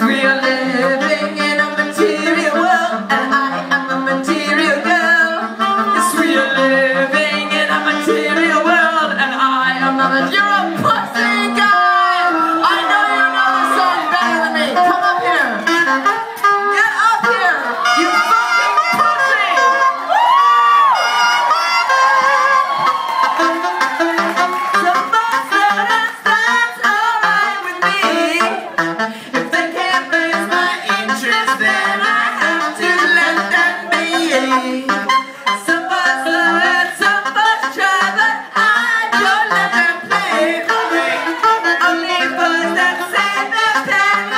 real.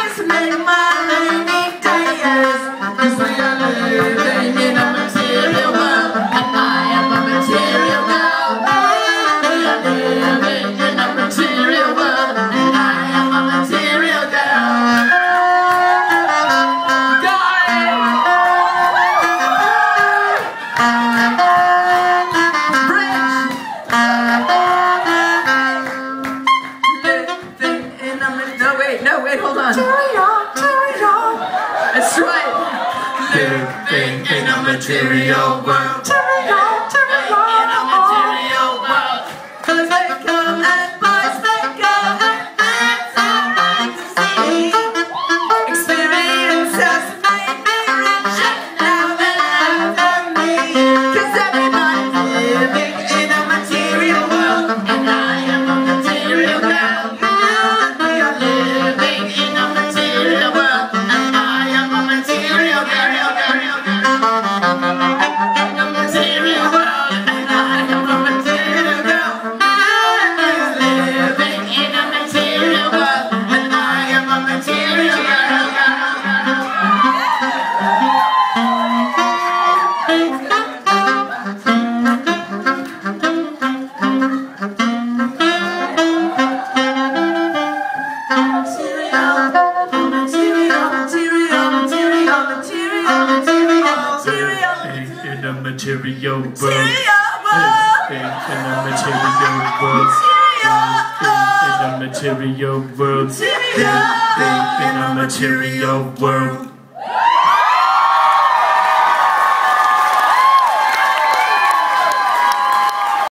Let's make my lady dance. This way no, wait, hold on. Cheerio, cheerio. That's right. Living in a material world. Cheerio, cheerio. material world. In a material world. In a material world. In a material world.